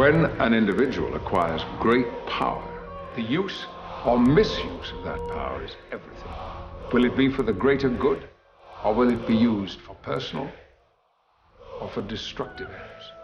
When an individual acquires great power, the use or misuse of that power is everything. Will it be for the greater good? Or will it be used for personal or for destructive ends?